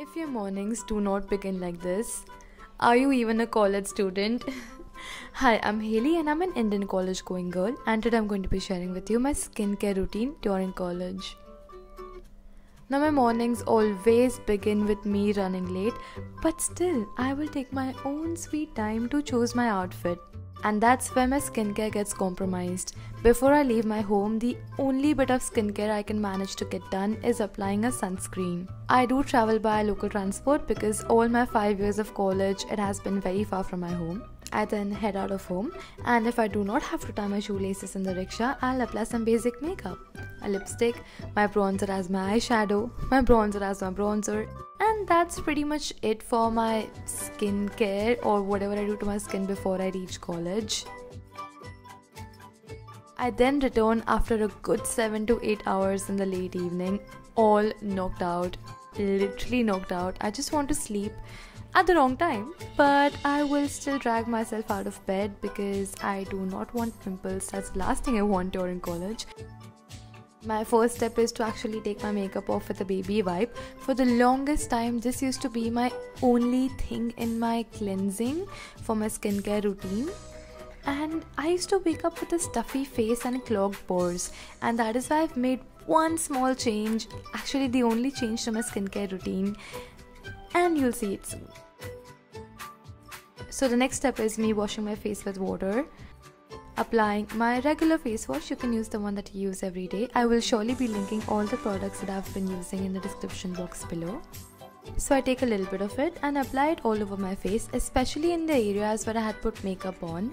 If your mornings do not begin like this, are you even a college student? Hi, I'm Heli and I'm an Indian college going girl, and today I'm going to be sharing with you my skincare routine during college. Now, my mornings always begin with me running late, but still, I will take my own sweet time to choose my outfit. And that's where my skincare gets compromised. Before I leave my home, the only bit of skincare I can manage to get done is applying a sunscreen. I do travel by local transport because all my 5 years of college it has been very far from my home. I then head out of home, and if I do not have to tie my shoelaces in the rickshaw, I'll apply some basic makeup a lipstick, my bronzer as my eyeshadow, my bronzer as my bronzer, and that's pretty much it for my skincare or whatever I do to my skin before I reach college. I then return after a good 7 to 8 hours in the late evening, all knocked out, literally knocked out. I just want to sleep at the wrong time, but I will still drag myself out of bed because I do not want pimples. That's the last thing I want during college. My first step is to actually take my makeup off with a baby wipe. For the longest time, this used to be my only thing in my cleansing for my skincare routine. And I used to wake up with a stuffy face and clogged pores, and that is why I've made one small change actually, the only change to my skincare routine, and you'll see it soon. So, the next step is me washing my face with water applying my regular face wash. You can use the one that you use every day. I will surely be linking all the products that i've been using in the description box below. So i take a little bit of it and apply it all over my face especially in the areas where i had put makeup on.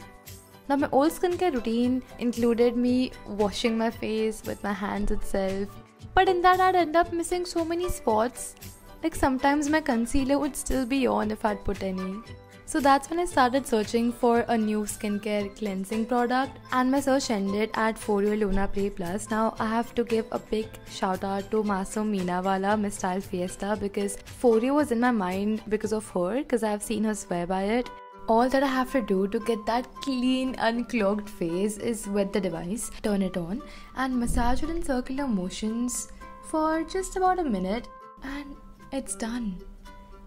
Now my old skincare routine included me washing my face with my hands itself. But in that i'd end up missing so many spots. Like sometimes my concealer would still be on if i'd put any so that's when I started searching for a new skincare cleansing product and my search ended at Foreo Luna Play Plus. Now I have to give a big shout out to Masoom Minawala, Miss Style Fiesta because Foreo was in my mind because of her because I've seen her swear by it. All that I have to do to get that clean, unclogged face is with the device, turn it on and massage it in circular motions for just about a minute and it's done.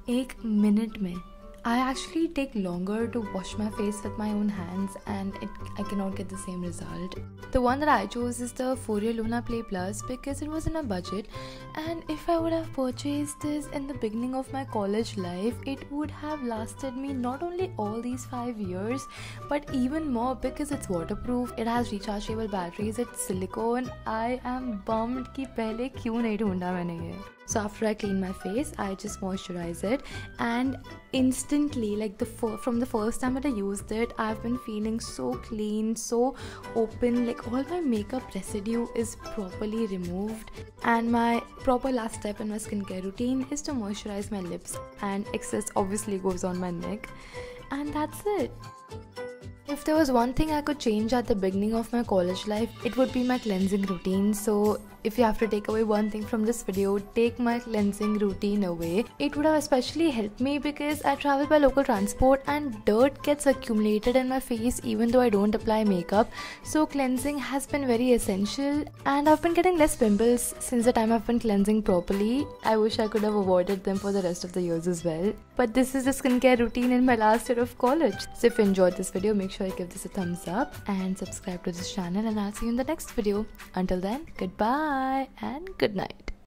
एक minute. में I actually take longer to wash my face with my own hands and it, I cannot get the same result. The one that I chose is the Foreo Luna Play Plus because it was in a budget and if I would have purchased this in the beginning of my college life, it would have lasted me not only all these 5 years but even more because it's waterproof, it has rechargeable batteries, it's silicone. I am bummed that I didn't ढूंढा so after i clean my face i just moisturize it. And instantly like the from the first time that i used it i've been feeling so clean so open like all my makeup residue is properly removed. And my proper last step in my skincare routine is to moisturize my lips. And excess obviously goes on my neck. And that's it. If there was one thing I could change at the beginning of my college life, it would be my cleansing routine. So, if you have to take away one thing from this video, take my cleansing routine away. It would have especially helped me because I travel by local transport and dirt gets accumulated in my face even though I don't apply makeup. So, cleansing has been very essential and I've been getting less pimples since the time I've been cleansing properly. I wish I could have avoided them for the rest of the years as well. But this is the skincare routine in my last year of college. So, if you enjoyed this video, make sure you give this a thumbs up and subscribe to this channel and I'll see you in the next video. Until then, goodbye and good night.